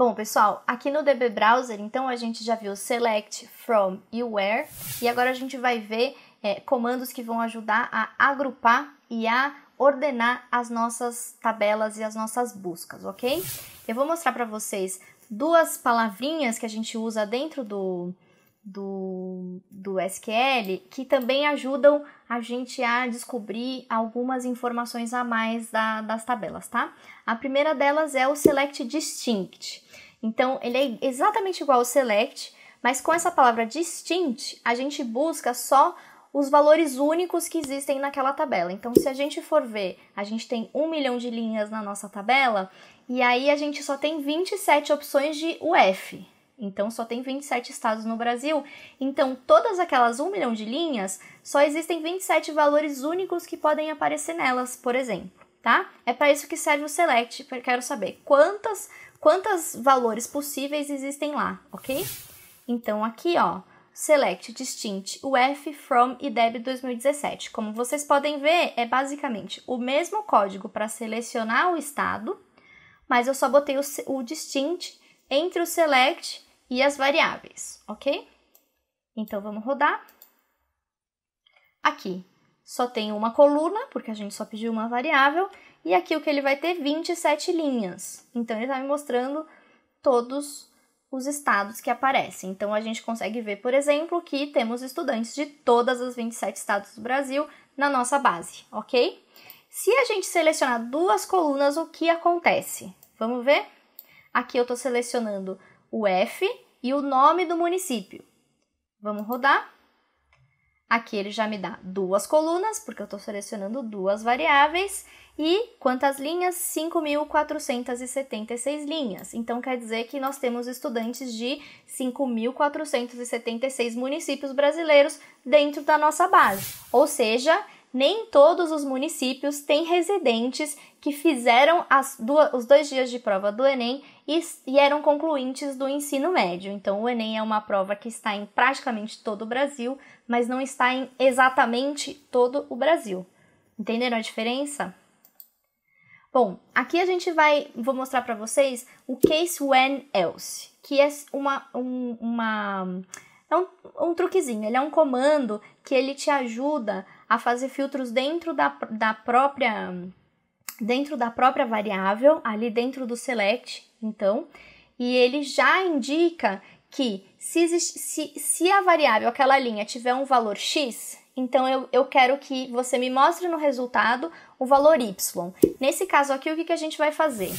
Bom, pessoal, aqui no DB Browser, então a gente já viu select, from e where, e agora a gente vai ver é, comandos que vão ajudar a agrupar e a ordenar as nossas tabelas e as nossas buscas, ok? Eu vou mostrar para vocês duas palavrinhas que a gente usa dentro do, do, do SQL que também ajudam a gente a descobrir algumas informações a mais da, das tabelas, tá? A primeira delas é o select distinct. Então, ele é exatamente igual ao select, mas com essa palavra distinct, a gente busca só os valores únicos que existem naquela tabela. Então, se a gente for ver, a gente tem um milhão de linhas na nossa tabela, e aí a gente só tem 27 opções de UF. Então, só tem 27 estados no Brasil. Então, todas aquelas 1 milhão de linhas, só existem 27 valores únicos que podem aparecer nelas, por exemplo, tá? É para isso que serve o select. Eu quero saber quantas, quantos valores possíveis existem lá, ok? Então, aqui, ó, select distinct UF from IDEB 2017. Como vocês podem ver, é basicamente o mesmo código para selecionar o estado, mas eu só botei o, o distinct entre o select e as variáveis, ok? Então vamos rodar. Aqui só tem uma coluna, porque a gente só pediu uma variável, e aqui o que ele vai ter 27 linhas. Então ele está me mostrando todos os estados que aparecem. Então a gente consegue ver, por exemplo, que temos estudantes de todas as 27 estados do Brasil na nossa base, ok? Se a gente selecionar duas colunas, o que acontece? Vamos ver? Aqui eu estou selecionando o F e o nome do município. Vamos rodar. Aqui ele já me dá duas colunas, porque eu estou selecionando duas variáveis. E quantas linhas? 5.476 linhas. Então quer dizer que nós temos estudantes de 5.476 municípios brasileiros dentro da nossa base. Ou seja, nem todos os municípios têm residentes que fizeram duas, os dois dias de prova do Enem e, e, eram concluintes do ensino médio. Então, o Enem é uma prova que está em praticamente todo o Brasil, mas não está em exatamente todo o Brasil. Entenderam a diferença? Bom, aqui a gente vai, vou mostrar para vocês o case when else, que é uma, um, uma é um, um truquezinho, ele é um comando que ele te ajuda a fazer filtros dentro da, da própria dentro da própria variável, ali dentro do select, então, e ele já indica que se, existe, se, se a variável, aquela linha, tiver um valor x, então eu, eu quero que você me mostre no resultado o valor y. Nesse caso aqui, o que, que a gente vai fazer?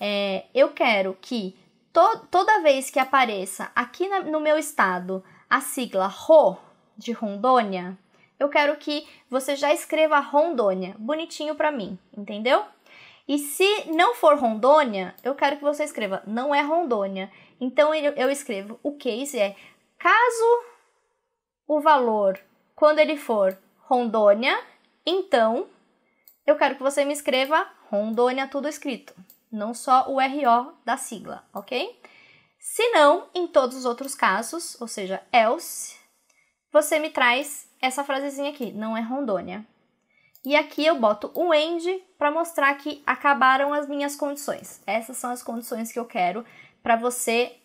É, eu quero que to, toda vez que apareça aqui na, no meu estado a sigla RO de Rondônia, eu quero que você já escreva Rondônia, bonitinho para mim, entendeu? E se não for Rondônia, eu quero que você escreva não é Rondônia. Então eu escrevo o case é caso o valor quando ele for Rondônia, então eu quero que você me escreva Rondônia tudo escrito, não só o RO da sigla, ok? Se não, em todos os outros casos, ou seja, else, você me traz essa frasezinha aqui, não é Rondônia. E aqui eu boto um end para mostrar que acabaram as minhas condições. Essas são as condições que eu quero para você.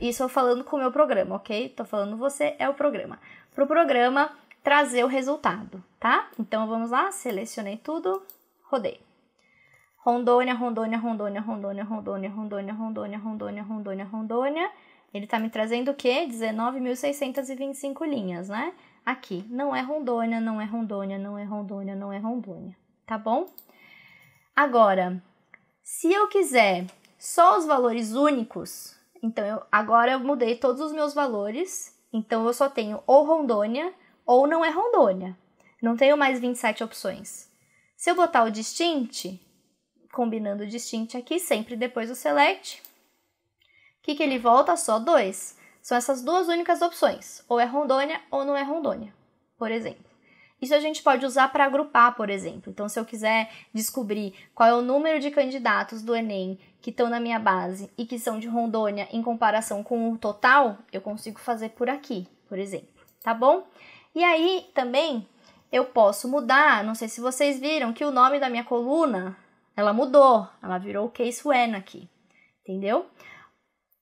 Isso eu falando com o meu programa, ok? Tô falando você é o programa. Para o programa trazer o resultado, tá? Então vamos lá, selecionei tudo, rodei. Rondônia, Rondônia, Rondônia, Rondônia, Rondônia, Rondônia, Rondônia, Rondônia, Rondônia, Rondônia. Ele tá me trazendo o quê? 19.625 linhas, né? Aqui. Não é Rondônia, não é Rondônia, não é Rondônia, não é Rondônia, tá bom? Agora, se eu quiser só os valores únicos, então eu, agora eu mudei todos os meus valores, então eu só tenho ou Rondônia ou não é Rondônia. Não tenho mais 27 opções. Se eu botar o distinct, combinando o distinct aqui, sempre depois do select, o que, que ele volta? Só dois. São essas duas únicas opções, ou é Rondônia ou não é Rondônia, por exemplo. Isso a gente pode usar para agrupar, por exemplo. Então, se eu quiser descobrir qual é o número de candidatos do Enem que estão na minha base e que são de Rondônia em comparação com o total, eu consigo fazer por aqui, por exemplo, tá bom? E aí também eu posso mudar, não sei se vocês viram que o nome da minha coluna, ela mudou, ela virou case when aqui, entendeu?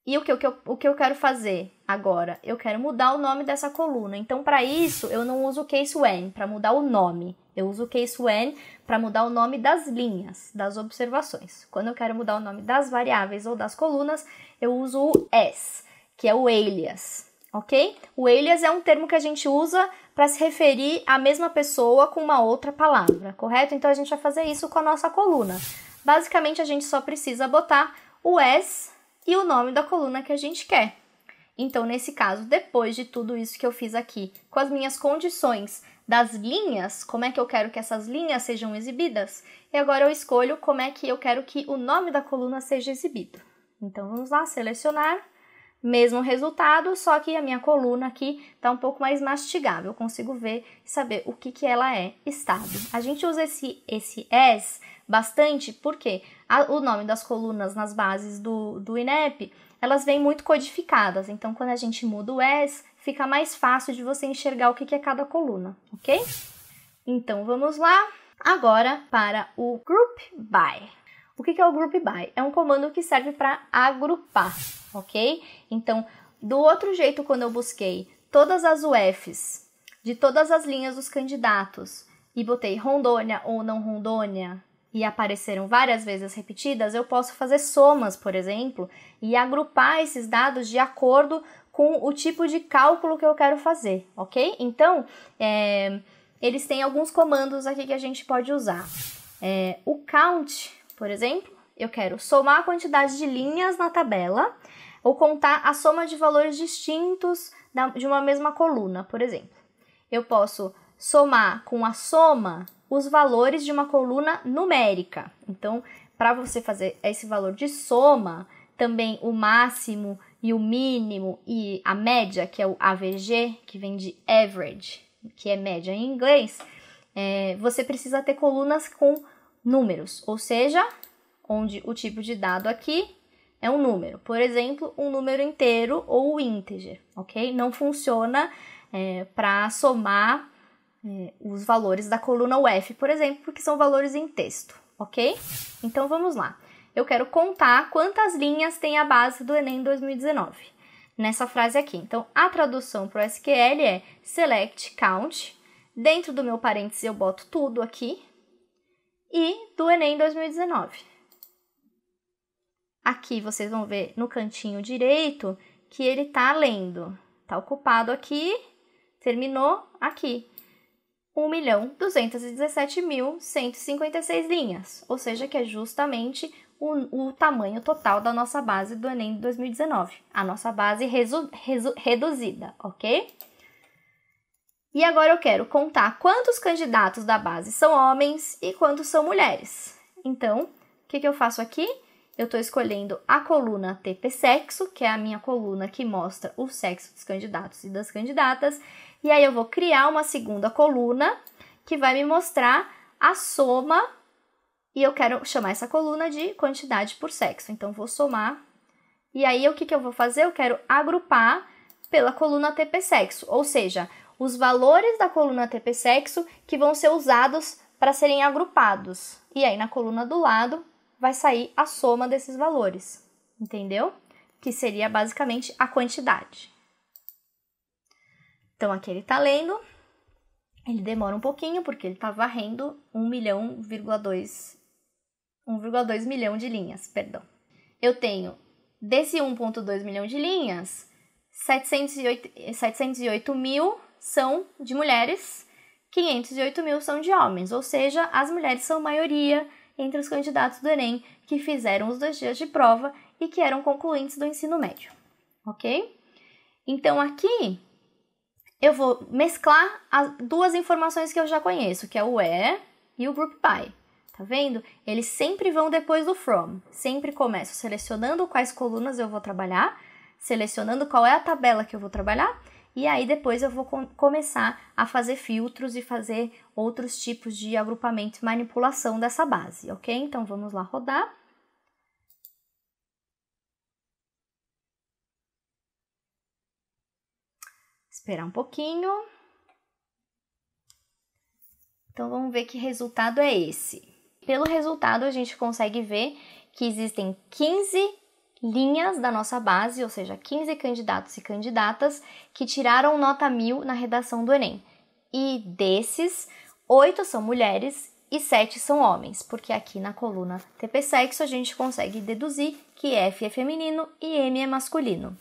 E o que, o, que eu, o que eu quero fazer agora? Eu quero mudar o nome dessa coluna. Então, para isso, eu não uso o case when para mudar o nome. Eu uso o case when para mudar o nome das linhas, das observações. Quando eu quero mudar o nome das variáveis ou das colunas, eu uso o as, que é o alias, ok? O alias é um termo que a gente usa para se referir à mesma pessoa com uma outra palavra, correto? Então, a gente vai fazer isso com a nossa coluna. Basicamente, a gente só precisa botar o as e o nome da coluna que a gente quer. Então, nesse caso, depois de tudo isso que eu fiz aqui, com as minhas condições das linhas, como é que eu quero que essas linhas sejam exibidas, e agora eu escolho como é que eu quero que o nome da coluna seja exibido. Então, vamos lá, selecionar, mesmo resultado, só que a minha coluna aqui está um pouco mais mastigável, eu consigo ver e saber o que, que ela é, estado. A gente usa esse, esse as bastante porque a, o nome das colunas nas bases do, do INEP, elas vêm muito codificadas, então quando a gente muda o as, fica mais fácil de você enxergar o que, que é cada coluna, ok? Então vamos lá agora para o group by. O que, que é o group by? É um comando que serve para agrupar, ok? Então, do outro jeito, quando eu busquei todas as UFs de todas as linhas dos candidatos e botei Rondônia ou não Rondônia, e apareceram várias vezes repetidas, eu posso fazer somas, por exemplo, e agrupar esses dados de acordo com o tipo de cálculo que eu quero fazer, ok? Então, é, eles têm alguns comandos aqui que a gente pode usar. É, o count, por exemplo, eu quero somar a quantidade de linhas na tabela ou contar a soma de valores distintos de uma mesma coluna, por exemplo. Eu posso somar com a soma os valores de uma coluna numérica. Então, para você fazer esse valor de soma, também o máximo e o mínimo e a média, que é o AVG, que vem de average, que é média em inglês, é, você precisa ter colunas com números, ou seja, onde o tipo de dado aqui é um número. Por exemplo, um número inteiro ou integer, ok? Não funciona é, para somar os valores da coluna UF, por exemplo, porque são valores em texto, ok? Então vamos lá. Eu quero contar quantas linhas tem a base do Enem 2019 nessa frase aqui. Então, a tradução para o SQL é select count. Dentro do meu parênteses eu boto tudo aqui. E do Enem 2019. Aqui vocês vão ver no cantinho direito que ele está lendo. Está ocupado aqui, terminou aqui. 1.217.156 linhas, ou seja, que é justamente o, o, tamanho total da nossa base do Enem de 2019, a nossa base resu, resu, reduzida, ok? E agora eu quero contar quantos candidatos da base são homens e quantos são mulheres. Então, o que, que eu faço aqui? Eu estou escolhendo a coluna TP sexo, que é a minha coluna que mostra o sexo dos candidatos e das candidatas, e aí eu vou criar uma segunda coluna que vai me mostrar a soma e eu quero chamar essa coluna de quantidade por sexo. Então vou somar. E aí o que, que eu vou fazer? Eu quero agrupar pela coluna TP sexo, ou seja, os valores da coluna TP sexo que vão ser usados para serem agrupados. E aí na coluna do lado vai sair a soma desses valores, entendeu? Que seria basicamente a quantidade. Então aqui ele está lendo, ele demora um pouquinho porque ele está varrendo 1 milhão, 1,2 milhão de linhas, perdão. Eu tenho desse 1,2 milhão de linhas, 708, 708 mil são de mulheres, 508 mil são de homens, ou seja, as mulheres são maioria entre os candidatos do Enem que fizeram os dois dias de prova e que eram concluintes do ensino médio, ok? Então aqui eu vou mesclar as duas informações que eu já conheço, que é o where e o group by. Tá vendo? Eles sempre vão depois do from. Sempre começo selecionando quais colunas eu vou trabalhar, selecionando qual é a tabela que eu vou trabalhar, e aí depois eu vou com começar a fazer filtros e fazer outros tipos de agrupamento e manipulação dessa base, ok? Então vamos lá rodar. Esperar um pouquinho. Então vamos ver que resultado é esse. Pelo resultado a gente consegue ver que existem 15 linhas da nossa base, ou seja, 15 candidatos e candidatas que tiraram nota mil na redação do Enem. E desses, oito são mulheres e sete são homens, porque aqui na coluna TP Sexo a gente consegue deduzir que F é feminino e M é masculino.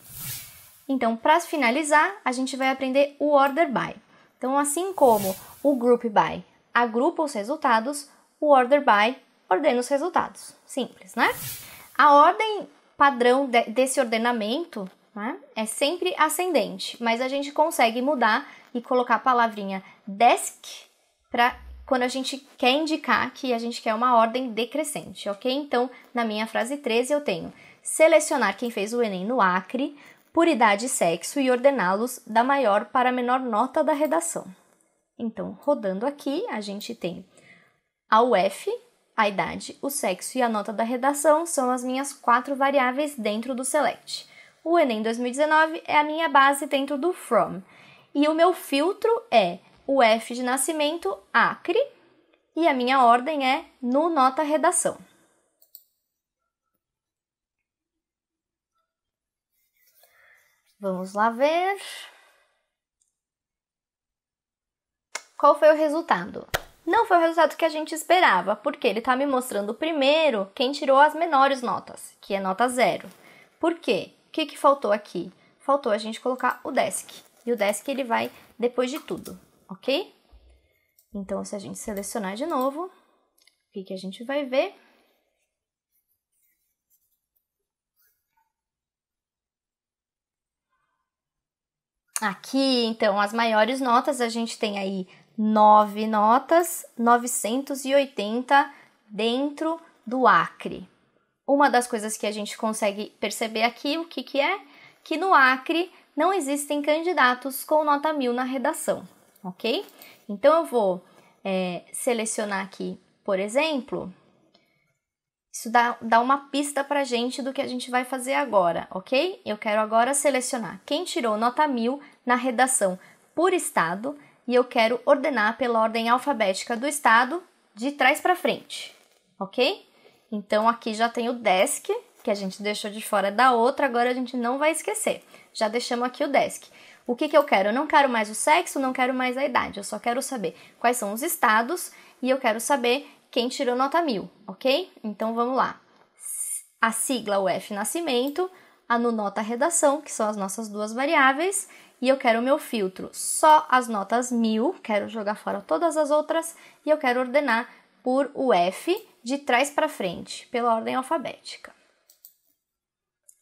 Então, para finalizar, a gente vai aprender o order by. Então, assim como o group by agrupa os resultados, o order by ordena os resultados. Simples, né? A ordem padrão de, desse ordenamento né, é sempre ascendente, mas a gente consegue mudar e colocar a palavrinha desk para quando a gente quer indicar que a gente quer uma ordem decrescente, ok? Então, na minha frase 13 eu tenho selecionar quem fez o Enem no Acre, por idade e sexo e ordená-los da maior para a menor nota da redação. Então, rodando aqui, a gente tem a UF, a idade, o sexo e a nota da redação são as minhas quatro variáveis dentro do Select. O Enem 2019 é a minha base dentro do From. E o meu filtro é o F de nascimento, Acre, e a minha ordem é no nota redação. Vamos lá ver. Qual foi o resultado? Não foi o resultado que a gente esperava, porque ele está me mostrando primeiro quem tirou as menores notas, que é nota zero. Por quê? O que, que faltou aqui? Faltou a gente colocar o desk. E o desk ele vai depois de tudo, ok? Então, se a gente selecionar de novo, o que, que a gente vai ver? Aqui, então, as maiores notas, a gente tem aí 9 notas, 980 dentro do Acre. Uma das coisas que a gente consegue perceber aqui, o que, que é? Que no Acre não existem candidatos com nota 1000 na redação, ok? Então, eu vou é, selecionar aqui, por exemplo, isso dá, dá uma pista para gente do que a gente vai fazer agora, ok? Eu quero agora selecionar quem tirou nota 1000 na redação por estado e eu quero ordenar pela ordem alfabética do estado de trás para frente, ok? Então aqui já tem o desk, que a gente deixou de fora da outra, agora a gente não vai esquecer. Já deixamos aqui o desk. O que, que eu quero? Eu não quero mais o sexo, não quero mais a idade, eu só quero saber quais são os estados e eu quero saber quem tirou nota mil, ok? Então vamos lá. A sigla UF Nascimento, a no nota Redação, que são as nossas duas variáveis, e eu quero o meu filtro só as notas mil, quero jogar fora todas as outras, e eu quero ordenar por UF de trás para frente, pela ordem alfabética.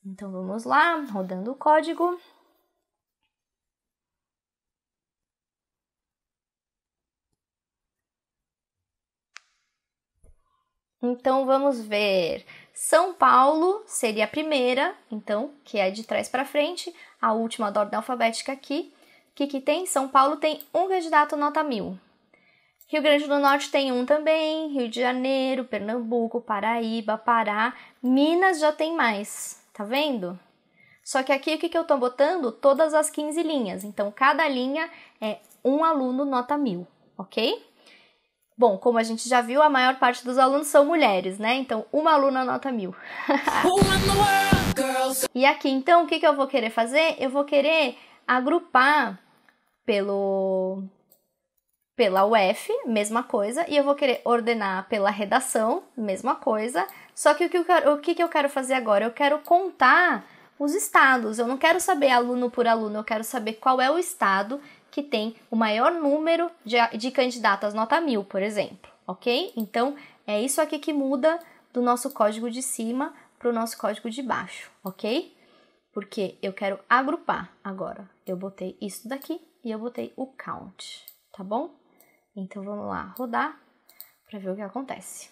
Então vamos lá, rodando o código. Então vamos ver. São Paulo seria a primeira, então, que é de trás para frente, a última da ordem alfabética aqui. O que, que tem? São Paulo tem um candidato nota mil. Rio Grande do Norte tem um também, Rio de Janeiro, Pernambuco, Paraíba, Pará, Minas já tem mais, tá vendo? Só que aqui o que, que eu tô botando? Todas as 15 linhas, então cada linha é um aluno nota mil, ok? Bom, como a gente já viu, a maior parte dos alunos são mulheres, né? Então, uma aluna nota mil. e aqui, então, o que, eu vou querer fazer? Eu vou querer agrupar pelo pela UF, mesma coisa, e eu vou querer ordenar pela redação, mesma coisa. Só que o que, eu quero, o que, que eu quero fazer agora? Eu quero contar os estados. Eu não quero saber aluno por aluno, eu quero saber qual é o estado que tem o maior número de, de candidatas nota mil, por exemplo, ok? Então, é isso aqui que muda do nosso código de cima para o nosso código de baixo, ok? Porque eu quero agrupar agora. Eu botei isso daqui e eu botei o count, tá bom? Então, vamos lá, rodar para ver o que acontece.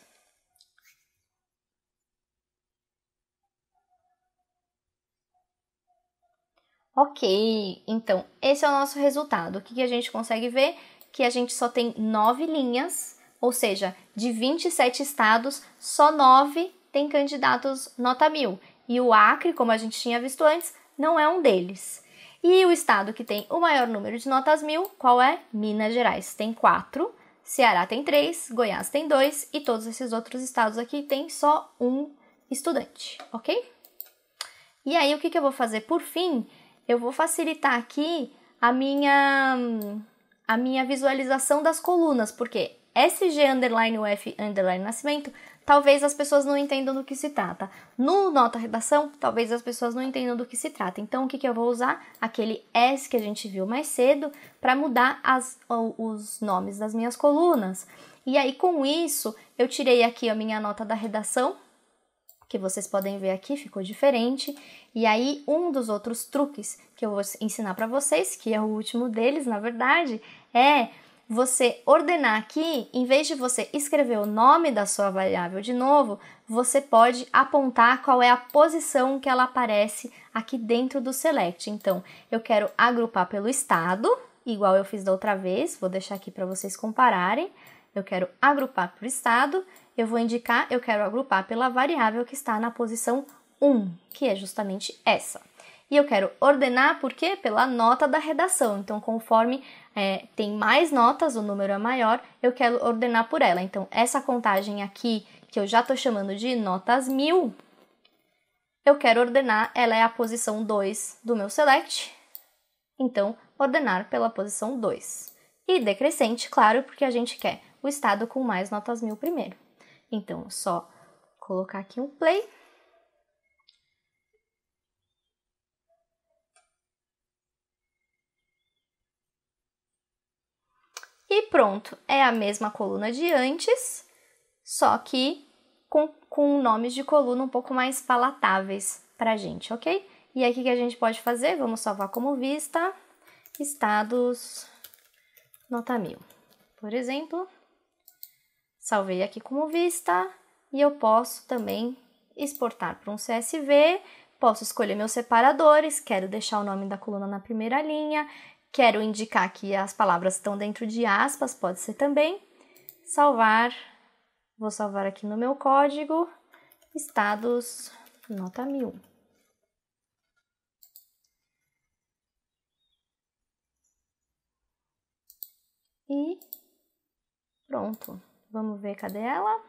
Ok, então esse é o nosso resultado. O que, que a gente consegue ver? Que a gente só tem nove linhas, ou seja, de 27 estados, só nove tem candidatos nota mil. E o Acre, como a gente tinha visto antes, não é um deles. E o estado que tem o maior número de notas mil, qual é? Minas Gerais, tem quatro. Ceará tem três, Goiás tem dois e todos esses outros estados aqui tem só um estudante, ok? E aí, o que, que eu vou fazer? Por fim, eu vou facilitar aqui a minha, a minha visualização das colunas, porque SG underline UF underline nascimento, talvez as pessoas não entendam do que se trata. No nota redação, talvez as pessoas não entendam do que se trata. Então, o que, que eu vou usar? Aquele S que a gente viu mais cedo para mudar as, os nomes das minhas colunas. E aí, com isso, eu tirei aqui a minha nota da redação, que vocês podem ver aqui, ficou diferente. E aí, um dos outros truques que eu vou ensinar para vocês, que é o último deles, na verdade, é você ordenar aqui, em vez de você escrever o nome da sua variável de novo, você pode apontar qual é a posição que ela aparece aqui dentro do select. Então, eu quero agrupar pelo estado, igual eu fiz da outra vez, vou deixar aqui para vocês compararem. Eu quero agrupar por estado, eu vou indicar, eu quero agrupar pela variável que está na posição 1, que é justamente essa. E eu quero ordenar por quê? Pela nota da redação. Então, conforme é, tem mais notas, o número é maior, eu quero ordenar por ela. Então, essa contagem aqui, que eu já estou chamando de notas mil, eu quero ordenar, ela é a posição 2 do meu select. Então, ordenar pela posição 2. E decrescente, claro, porque a gente quer o estado com mais notas mil primeiro. Então, só colocar aqui um play. E pronto, é a mesma coluna de antes, só que com, com nomes de coluna um pouco mais palatáveis para a gente, ok? E aí o que a gente pode fazer? Vamos salvar como vista, estados, nota 1000. Por exemplo, salvei aqui como vista e eu posso também exportar para um CSV, posso escolher meus separadores, quero deixar o nome da coluna na primeira linha, Quero indicar que as palavras estão dentro de aspas, pode ser também. Salvar, vou salvar aqui no meu código, estados, nota 1000. E pronto. Vamos ver cadê ela?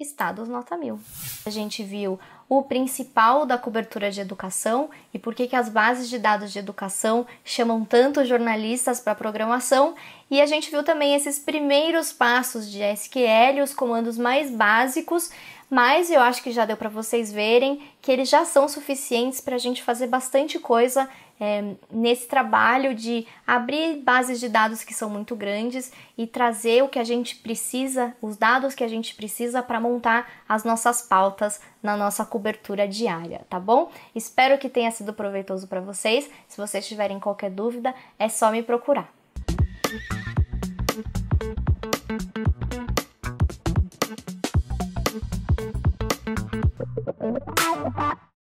Estados nota 1000. A gente viu o principal da cobertura de educação e por que, que as bases de dados de educação chamam tanto jornalistas para programação, e a gente viu também esses primeiros passos de SQL, os comandos mais básicos, mas eu acho que já deu para vocês verem que eles já são suficientes para a gente fazer bastante coisa é, nesse trabalho de abrir bases de dados que são muito grandes e trazer o que a gente precisa, os dados que a gente precisa para montar as nossas pautas na nossa cobertura diária, tá bom? Espero que tenha sido proveitoso para vocês. Se vocês tiverem qualquer dúvida, é só me procurar. Thank.